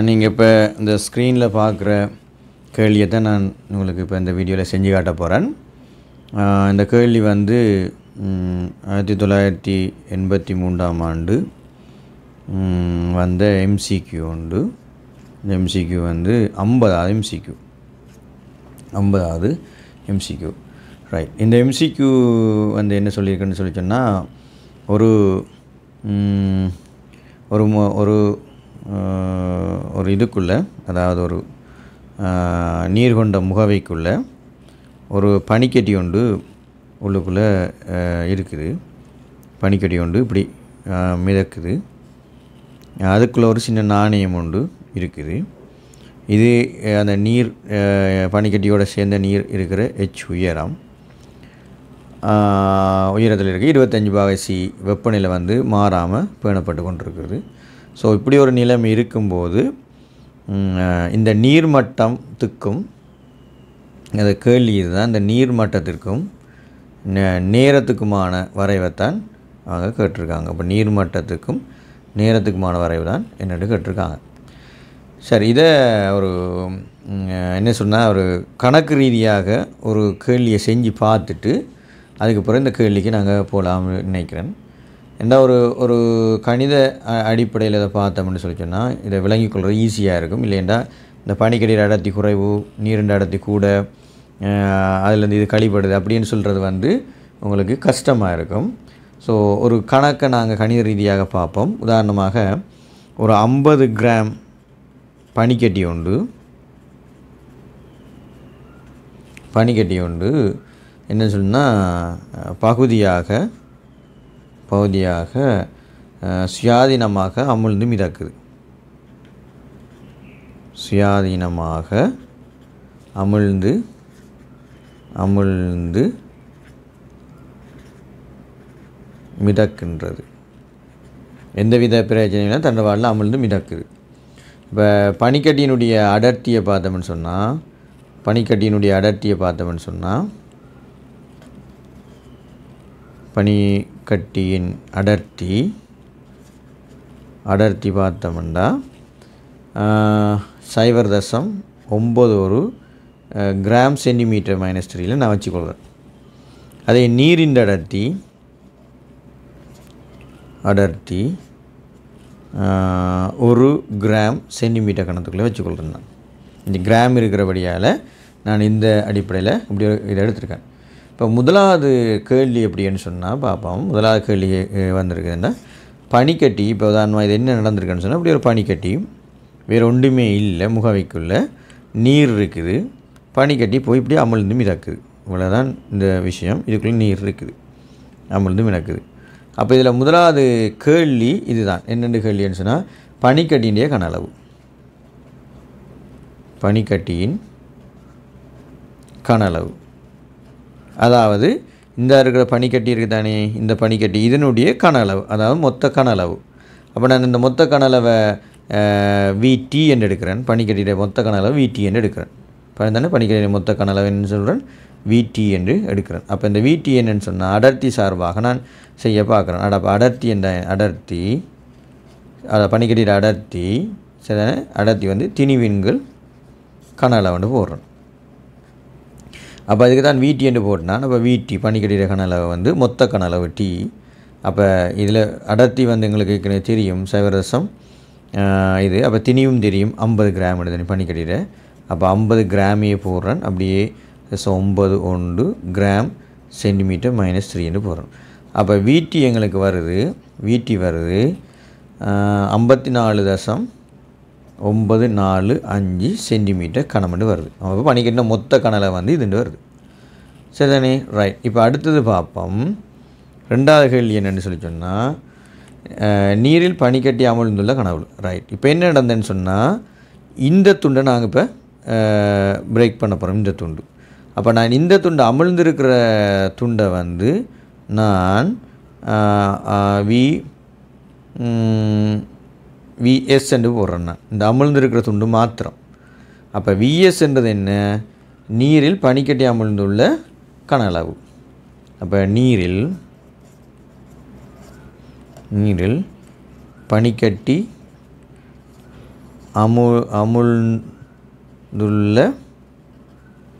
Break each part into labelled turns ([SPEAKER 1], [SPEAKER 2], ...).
[SPEAKER 1] நீங்கள் இப்போ இந்த ஸ்க்ரீனில் பார்க்குற கேள்வியை தான் நான் உங்களுக்கு இப்போ இந்த வீடியோவில் செஞ்சு காட்ட போகிறேன் இந்த கேள்வி வந்து ஆயிரத்தி தொள்ளாயிரத்தி எண்பத்தி மூன்றாம் ஆண்டு வந்த எம்சிக்யூ உண்டு. இந்த எம்சிக்யூ வந்து ஐம்பதாவது எம்சிக்யூ ஐம்பதாவது எம்சிக்யூ ரைட் இந்த எம்சிக்யூ வந்து என்ன சொல்லியிருக்குன்னு சொல்லி சொன்னால் ஒரு ஒரு மொ- ஒரு ஒரு இதுக்குள்ளே அதாவது ஒரு நீர் கொண்ட முகவைக்குள்ளே ஒரு பனிக்கட்டி ஒன்று உள்ளுக்குள்ளே இருக்குது. பனிக்கட்டி ஒன்று இப்படி மிதக்குது. அதுக்குள்ளே ஒரு சின்ன நாணயம் ஒன்று இருக்குது. இது அந்த நீர் பனிக்கட்டியோடு சேர்ந்த நீர் இருக்கிற எச் உயரம். உயரத்தில் இருக்குது இருபத்தஞ்சி பாகை சி வெப்பநிலை வந்து மாறாமல் பேணப்பட்டு கொண்டிருக்கிறது. ஸோ இப்படி ஒரு நிலைமை இருக்கும்போது இந்த நீர்மட்டத்துக்கும் அந்த கேள்வி இதுதான் இந்த நீர்மட்டத்திற்கும் நே- நேரத்துக்குமான வரைவைத்தான் அவங்க கேட்டிருக்காங்க. இப்போ நீர்மட்டத்துக்கும் நேரத்துக்குமான வரைவு தான் என்னட்டு கேட்டிருக்காங்க. சரி இதை ஒரு என்ன சொன்னால் ஒரு கணக்கு ரீதியாக ஒரு கேள்வியை செஞ்சு பார்த்துட்டு அதுக்கப்புறம் இந்த கேள்விக்கு நாங்கள் போகலாம்னு நினைக்கிறேன். ஏன்னா ஒரு ஒரு கணித அடிப்படையில் இதை பார்த்தோம்னு சொல்லி சொன்னால் இதை விளங்கிக் கொள்வது ஈஸியாக இருக்கும். இல்லைண்டா இந்த பனிக்கடியில் அடர்த்தி குறைவு நீரிண்ட அடர்த்தி கூட அஹ், அதுலேருந்து இது கழிப்படுது அப்படின்னு சொல்கிறது வந்து உங்களுக்கு கஷ்டமாக இருக்கும். ஸோ ஒரு கணக்கை நாங்கள் கணித ரீதியாக பார்ப்போம். உதாரணமாக ஒரு ஐம்பது கிராம் பனிக்கட்டி உண்டு. பனிக்கட்டி உண்டு. என்ன சொன்னால் பகுதியாக பகுதியாக சுயாதீனமாக அமிழ்ந்து மிதக்குது. சுயாதீனமாக அமிழ்ந்து அமிழ்ந்து மிதக்கின்றது. எந்தவித பிரச்சனையும் தண்டவாளில் அமிழ்ந்து மிதக்குது. இப்போ பனிக்கட்டியினுடைய அடர்த்தியை பார்த்தோம்னு சொன்னால் பனிக்கட்டியினுடைய அடர்த்தியை பார்த்தோம்னு சொன்னால் பனி கட்டியின் அடர்த்தி அடர்த்தி பார்த்தோம்னா சைவர் தசம் ஒம்பது ஒரு கிராம் சென்டிமீட்டர் மைனஸ் த்ரீயில் நான் வச்சுக்கொள்கிறேன் அதே நீரின் அடர்த்தி அடர்த்தி ஒரு கிராம் சென்டிமீட்டர் கணத்துக்குள்ளே வச்சுக்கொள்கிறேன் நான். இந்த கிராம் இருக்கிறபடியால் நான் இந்த அடிப்படையில் இப்படி இதை எடுத்திருக்கேன். இப்போ முதலாவது கேள்வி எப்படின்னு சொன்னால் பார்ப்போம் முதலாவது கேள்வி வந்திருக்குதுன்னா பனிக்கட்டி இப்போ உதாரணமாக இது என்ன நடந்திருக்குன்னு சொன்னால் இப்படி ஒரு பனிக்கட்டி. வேறு ஒன்றுமே இல்லை முகவைக்குள்ளே நீர் இருக்குது. பனிக்கட்டி போய் இப்படி அமிழ்ந்து மிதக்குது. இவ்வளோதான் இந்த விஷயம். இதுக்குள்ளே நீர் இருக்குது. அமிழ்ந்து மிதக்குது. அப்போ இதில் முதலாவது கேள்வி இதுதான். என்னென்று கேள்வின்னு சொன்னால் பனிக்கட்டியுடைய கன அளவு பனிக்கட்டியின் கனளவு அதாவது இந்த இருக்கிற பனிக்கட்டி இருக்குது தானே இந்த பனிக்கட்டி இதனுடைய கன அளவு அதாவது மொத்த கன அளவு அப்போ நான் இந்த மொத்த கன அளவை விடி என்று எடுக்கிறேன். பனிக்கட்டியுடைய மொத்த கன அளவு விடி என்று எடுக்கிறேன். இப்போ தானே பனிக்கட்டியுடைய மொத்த கன அளவு சொல்கிறேன் விடி என்று எடுக்கிறேன். அப்போ இந்த விடி என்னன்னு சொன்னால் அடர்த்தி சார்பாக நான் செய்ய பார்க்குறேன். அட அப்போ அடர்த்தி என்ற அடர்த்தி அதை பனிக்கட்டியோட அடர்த்தி சரிதானே? அடர்த்தி வந்து திணிவின்கள் கன அளவுன்னு போடுறேன் அப்போ அதுக்கு தான் விடி என்று போட்டேன்னா. அப்போ விடி பனிக்கடிகிற கன வந்து மொத்த கனளவு டீ டி அப்போ இதில் அடர்த்தி வந்து எங்களுக்கு ஏற்கனவே தெரியும். சைவரசம் இது. அப்போ தினியும் தெரியும். ஐம்பது கிராம் எடுத்து பனிக்கடியில் அப்போ ஐம்பது கிராமையே போடுறேன். அப்படியே ஒம்பது ஒன்று கிராம் சென்டிமீட்டர் மைனஸ் த்ரீன்னு போடுறோம் அப்போ வீட்டி எங்களுக்கு வருது. வீட்டி வருது. ஐம்பத்தி நாலு தசம் ஒம்பது நாலு அஞ்சு சென்டிமீட்டர் கனமண்டு வருது. நம்ம இப்போ பண்ணிக்கிட்ட மொத்த கனலை வந்து இதுண்டு வருது. சரிதானே? ரைட் இப்போ அடுத்தது பார்ப்போம் ரெண்டாவது கேள்வி என்னென்னு சொல்லி சொன்னால் நீரில் பனிக்கட்டி அமிழ்ந்துள்ள கனவு ரைட் இப்போ என்ன நடந்தேன்னு சொன்னால் இந்த துண்டை நாங்கள் இப்போ பிரேக் பண்ண போகிறோம் இந்த துண்டு. அப்போ நான் இந்த துண்டு அமிழ்ந்திருக்கிற துண்டை வந்து நான் வி விஎஸ் என்று போடுறேன் நான் இந்த அமிழ்ந்திருக்கிற துண்டு மாத்திரம். அப்போ விஎஸ் என்றது என்ன? நீரில் பனிக்கட்டி அமிழ்ந்துள்ள கன அளவு அப்போ நீரில் நீரில் பனிக்கட்டி அமு அமுழ்ந்துள்ள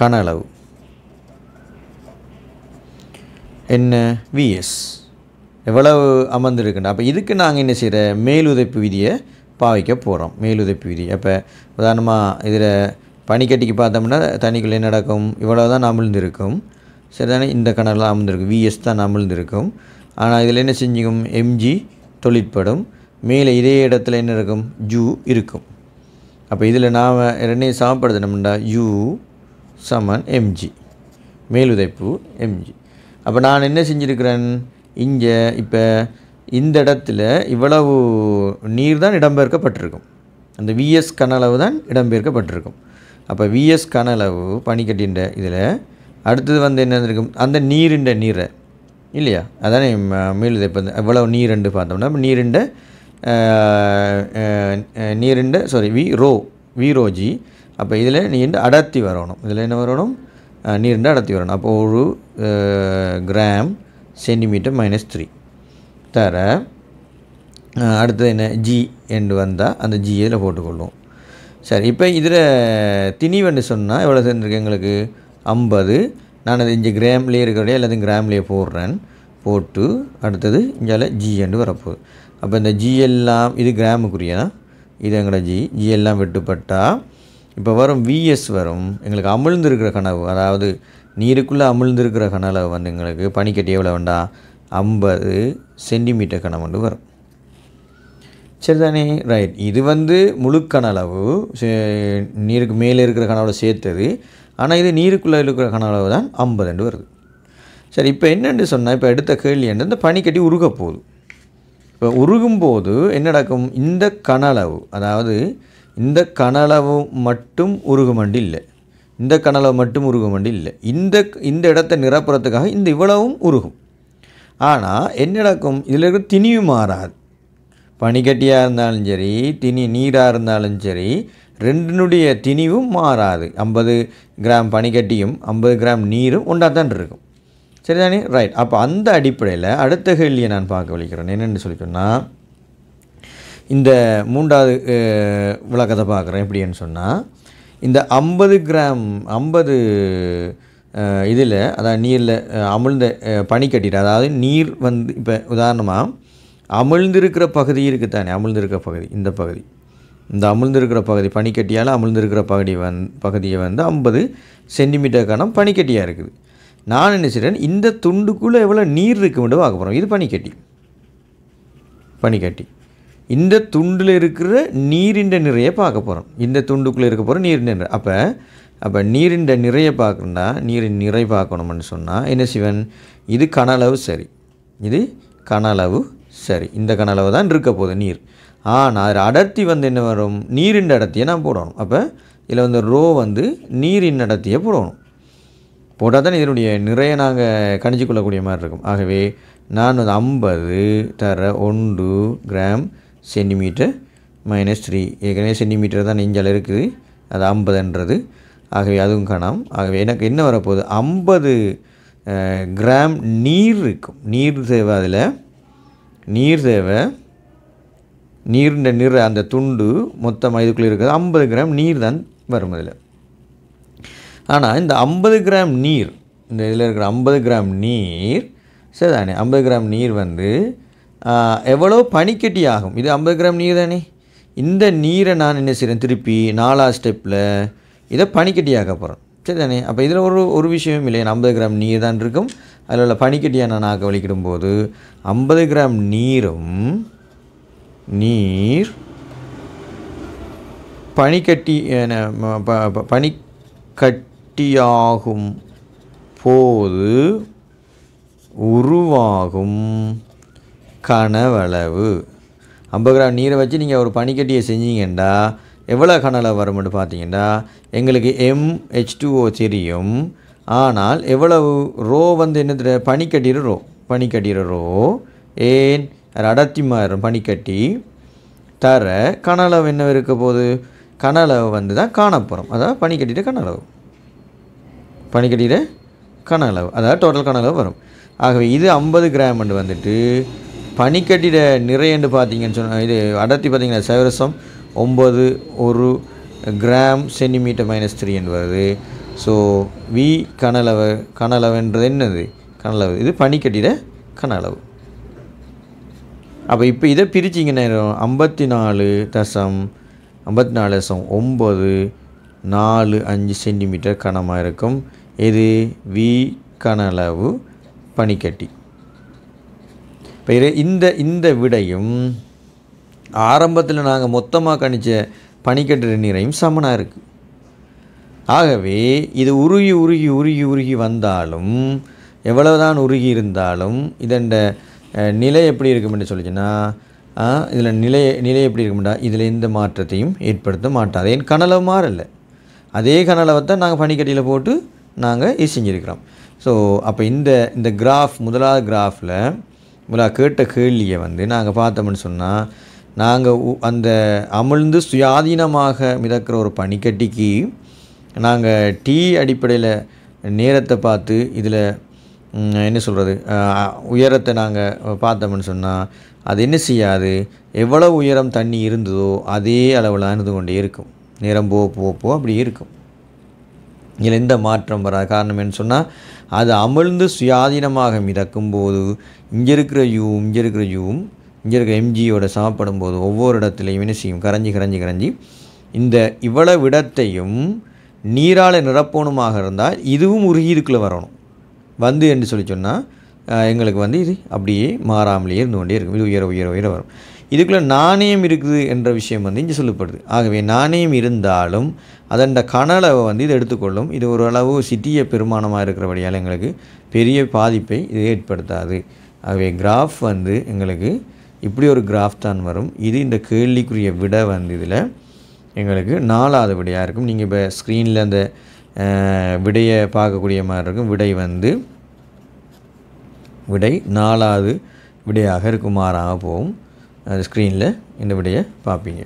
[SPEAKER 1] கன அளவு என்ன விஎஸ் எவ்வளவு அமர்ந்திருக்குன்னு அப்போ இதுக்கு நாங்கள் என்ன செய்கிற மேலுதைப்பு விதியை பாவிக்க போகிறோம் மேலுதைப்பு விதி. அப்போ உதாரணமாக இதில் பனிக்கட்டிக்கு பார்த்தோம்னா தண்ணிக்குள்ளே நடக்கும்? இவ்வளோ தான் அமிழ்ந்திருக்கும். சரிதானே? இந்த கணக்கில் அமர்ந்திருக்கும் விஎஸ் தான் அமிழ்ந்திருக்கும். ஆனால் இதில் என்ன செஞ்சுக்கும்? எம்ஜி தொழிற்படும். மேலே இதே இடத்துல என்ன இருக்கும்? ஜூ இருக்கும். அப்போ இதில் நாம் ரெண்டையும் சமப்படுத்தினோம்னா யூ சமன் எம்ஜி மேலுதைப்பு எம்ஜி அப்போ நான் என்ன செஞ்சுருக்கிறேன்? இங்கே இப்போ இந்த இடத்துல இவ்வளவு நீர் தான் இடம்பெயர்க்கப்பட்டிருக்கும். அந்த விஎஸ் கனளவு தான் இடம்பெயர்க்கப்பட்டிருக்கும். அப்போ விஎஸ் கனளவு பனிக்கட்டின்ற இதில் அடுத்தது வந்து என்ன இருக்கும் அந்த நீரின்ற நீரை இல்லையா? அதானே ம- இப்போ வந்து எவ்வளவு பார்த்தோம்னா நீரிண்ட நீரிண்ட sorry V row V Roji அப்போ இதில் நீண்ட அடர்த்தி வரணும். இதில் என்ன வரணும்? நீரிண்ட அடர்த்தி வரணும். அப்போ ஒரு கிராம் சென்டிமீட்டர் மைனஸ் த்ரீ தர அடுத்தது என்ன? ஜி என்று வந்தால் அந்த ஜி இதில் போட்டுக்கொள்ளும் சரி இப்போ இதில் திணிவண்டு சொன்னால் எவ்வளோ சேர்ந்துருக்கு எங்களுக்கு? ஐம்பது. நான் அது இங்கே கிராம்லேயே இருக்கிறதே எல்லாத்தையும் கிராம்லேயே போடுறேன். போட்டு அடுத்தது இங்கே ஜி என்று வரப்போகுது. அப்போ இந்த ஜி எல்லாம் இது கிராமுக்குரியதான் இது எங்களோட ஜி ஜி எல்லாம் வெட்டுப்பட்டால் இப்போ வரும் விஎஸ் வரும். எங்களுக்கு அமிழ்ந்திருக்கிற கனவு அதாவது நீருக்குள்ளே அமிழ்ந்திருக்கிற கனவு வந்து எங்களுக்கு பனிக்கட்டி எவ்வளோ வேண்டாம் ஐம்பது சென்டிமீட்டர் கனவு வரும். சரிதானே ரைட் இது வந்து முழு கனளவு சே- நீருக்கு மேலே இருக்கிற கனவோட சேர்த்தது. ஆனால் இது நீருக்குள்ளே இருக்கிற கனளவு தான் ஐம்பதுண்டு வருது. சரி இப்போ என்னென்னு சொன்னால் இப்போ எடுத்த கேள்வி என்ன? இந்த பனிக்கட்டி உருக போகுது. இப்போ உருகும்போது என்ன நடக்கும்? இந்த கனளவு அதாவது இந்த கனளவு மட்டும் உருகுமண்டு இல்லை இந்த கனலை மட்டும் உருகும் வண்டி இல்லை. இந்த இந்த இடத்த நிரப்புறத்துக்காக இந்த இவ்வளவும் உருகும். ஆனால் என்ன நடக்கும்? இதில் இருக்கிற திணிவு மாறாது. பனிக்கட்டியாக இருந்தாலும் சரி திணி நீராக இருந்தாலும் சரி ரெண்டினுடைய திணிவும் மாறாது. ஐம்பது கிராம் பனிக்கட்டியும் ஐம்பது கிராம் நீரும் ஒன்றா தான் இருக்கும். சரிதானே? ரைட் அப்போ அந்த அடிப்படையில் அடுத்த கேள்வியை நான் பார்க்க வலிக்கிறேன் என்னென்னு சொல்லி சொன்னால் இந்த மூன்றாவது விளக்கத்தை பார்க்குறேன். எப்படின்னு சொன்னால் இந்த ஐம்பது கிராம் ஐம்பது இதில் அதாவது நீரில் அமிழ்ந்த பனிக்கட்டிட்டு அதாவது நீர் வந்து இப்போ உதாரணமாக அமிழ்ந்திருக்கிற பகுதி இருக்குது தானே அமிழ்ந்திருக்கிற பகுதி இந்த பகுதி. இந்த அமிழ்ந்திருக்கிற பகுதி பனிக்கட்டியால் அமிழ்ந்திருக்கிற பகுதி வந் பகுதியை வந்து ஐம்பது சென்டிமீட்டர் கணம் பனிக்கட்டியாக இருக்குது. நான் என்ன செய்கிறேன் இந்த துண்டுக்குள்ளே எவ்வளோ நீர் இருக்குன்னு பார்க்க போகிறோம் இது பனிக்கட்டி பனிக்கட்டி இந்த துண்டில் இருக்கிற நீரிண்ட நிறைய பார்க்க போகிறோம் இந்த துண்டுக்குள்ளே இருக்க போகிற நீரிண்ட நிறை. அப்போ அப்போ நீரிண்ட நிறைய பார்க்கணுன்னா நீரின் நிறை பார்க்கணும்னு சொன்னால் என்ன சிவன்? இது கனளவு சரி. இது கனளவு சரி. இந்த கனளவு தான் இருக்க போகுது நீர். ஆனால் அதில் அடர்த்தி வந்து என்ன வரும்? நீரின் அடர்த்தியை நான் போடணும். அப்போ இதில் வந்து ரோ வந்து நீரின் அடர்த்தியை போடணும். போட்டால் தான் இதனுடைய நிறைய நாங்கள் கணிச்சு கொள்ளக்கூடிய மாதிரி இருக்கும். ஆகவே நான் வந்து ஐம்பது தர ஒன்று கிராம் சென்டிமீட்டர் மைனஸ் த்ரீ ஏற்கனவே சென்டிமீட்டர் தான் நெஞ்சால் இருக்குது. அது ஐம்பதுன்றது. ஆகவே அதுவும் காணாம். ஆகவே எனக்கு என்ன வரப்போகுது? ஐம்பது கிராம் நீர் இருக்கும். நீர் தேவை அதில். நீர் தேவை. நீர்ன்ற நிற அந்த துண்டு மொத்தமாக இதுக்குள்ளே இருக்கிறது ஐம்பது கிராம் நீர் தான் வரும் அதில். ஆனால் இந்த ஐம்பது கிராம் நீர் இந்த இதில் இருக்கிற ஐம்பது கிராம் நீர் சரிதானே? ஐம்பது கிராம் நீர் வந்து எவ்வளோ பனிக்கட்டி ஆகும் இது ஐம்பது கிராம் நீர் தானே? இந்த நீரை நான் என்ன செய்கிறேன் திருப்பி நாலா ஸ்டெப்பில் இதை பனிக்கட்டியாக்க போகிறேன் சரிதானே அப்போ இதில் ஒரு ஒரு விஷயம் இல்லை. ஐம்பது கிராம் நீர் தான் இருக்கும். அதில் உள்ள பனிக்கட்டியாக நான் ஆக்க வலிக்கிடும் போது ஐம்பது கிராம் நீரும் நீர் பனிக்கட்டி பனிக்கட்டியாகும் போது உருவாகும் கனவளவு ஐம்பது கிராம் நீரை வச்சு நீங்கள் ஒரு பனிக்கட்டியை செஞ்சீங்கண்டா எவ்வளோ கனளவு வரும்னு பார்த்தீங்கன்னா எங்களுக்கு எம்ஹெச் டூஓ தெரியும். ஆனால் எவ்வளவு? ரோ வந்து என்ன பனிக்கட்டிற ரோ. பனிக்கட்டிற ரோ. ஏன்? அடர்த்தி மாறும் பனிக்கட்டி. தர கனளவு என்ன இருக்க போகுது? கனளவு வந்து தான் காணப்போகிறோம் அதாவது பனிக்கட்டிட்ட கனளவு பனிக்கட்டியில் கனளவு அதாவது டோட்டல் கனளவு வரும். ஆகவே இது ஐம்பது கிராம் வந்துட்டு பனிக்கட்டிட நிறையன்னு பார்த்தீங்கன்னு சொன்னால் இது அடர்த்தி பார்த்தீங்கன்னா சவரசம் ஒம்பது ஒரு கிராம் சென்டிமீட்டர் மைனஸ் த்ரீ என்பது வருது. ஸோ வி கனளவு கனளவுன்றது என்னது? கனளவு இது பனிக்கட்டிட கனளவு அப்போ இப்போ இதை பிரிச்சிங்கன்னா ஐம்பத்தி நாலு தசம் ஐம்பத்தி நாலு தசம் ஒம்பது நாலு அஞ்சு சென்டிமீட்டர் கனமாக இருக்கும். இது வி கனளவு பனிக்கட்டி. இப்போ இந்த இந்த விடையும் ஆரம்பத்தில் நாங்கள் மொத்தமாக கணிச்ச பனிக்கட்டு நீரையும் சமனாக இருக்குது ஆகவே இது உருகி உருகி உருகி உருகி வந்தாலும் எவ்வளவுதான் உருகி இருந்தாலும் இதண்ட நிலை எப்படி இருக்கும்னு சொல்லிச்சுன்னா இதில் நிலை நிலை எப்படி இருக்கும்டா இதில் எந்த மாற்றத்தையும் ஏற்படுத்த மாட்டாது. ஏன் கனளவு மாறலை அதே கனலவை தான் நாங்கள் பனிக்கட்டியில் போட்டு நாங்கள் இது செஞ்சுருக்கிறோம் ஸோ அப்போ இந்த இந்த கிராஃப் முதலாவது கிராஃபில் முதலாவது கேட்ட கேள்வியை வந்து நாங்கள் பார்த்தோம்னு சொன்னால் நாங்கள் அந்த அமிழ்ந்து சுயாதீனமாக மிதக்கிற ஒரு பனிக்கட்டிக்கு நாங்கள் டீ அடிப்படையில் நேரத்தை பார்த்து இதில் என்ன சொல்கிறது உயரத்தை நாங்கள் பார்த்தோம்னு சொன்னால் அது என்ன செய்யாது? எவ்வளவு உயரம் தண்ணி இருந்ததோ அதே அளவில் இருந்து கொண்டே இருக்கும். நேரம் போக போக போக அப்படி இருக்கும். இதில் எந்த மாற்றம் வராது. காரணம் என்ன சொன்னால் அது அமிழ்ந்து சுயாதீனமாக மிதக்கும்போது இங்கே இருக்கிற யூவும் இங்கே இருக்கிற யூவும் இங்கே இருக்கிற எம்ஜியோட சாப்பிடும் போது ஒவ்வொரு இடத்துலையும் என்ன செய்யும்? கரைஞ்சி கரைஞ்சி கரைஞ்சி. இந்த இவ்வளவு இடத்தையும் நீரால் நிரப்பணுமாக இருந்தால் இதுவும் உருகீருக்குள்ளே வரணும். வந்து என்று சொல்லி சொன்னால் எங்களுக்கு வந்து இது அப்படியே மாறாமலேயே இருந்து கொண்டே இருக்கும். இது உயர உயர உயர வரும். இதுக்குள்ளே நாணயம் இருக்குது என்ற விஷயம் வந்து இங்கே சொல்லப்படுது. ஆகவே நாணயம் இருந்தாலும் அதன் கனளவை வந்து இது எடுத்துக்கொள்ளும். இது ஓரளவு சிட்டிய பெருமானமாக இருக்கிறபடியால் எங்களுக்கு பெரிய பாதிப்பை இது ஏற்படுத்தாது. ஆகவே கிராஃப் வந்து எங்களுக்கு இப்படி ஒரு கிராஃப் தான் வரும். இது இந்த கேள்விக்குரிய விடை வந்து இதில் எங்களுக்கு நாலாவது விடையாக இருக்கும். நீங்கள் இப்போ ஸ்க்ரீனில் அந்த விடையை பார்க்கக்கூடிய மாதிரி இருக்கும். விடை வந்து விடை நாலாவது விடையாக இருக்குமாறாக போகும். அது ஸ்க்ரீனில் இந்த விடையை பார்ப்பீங்க.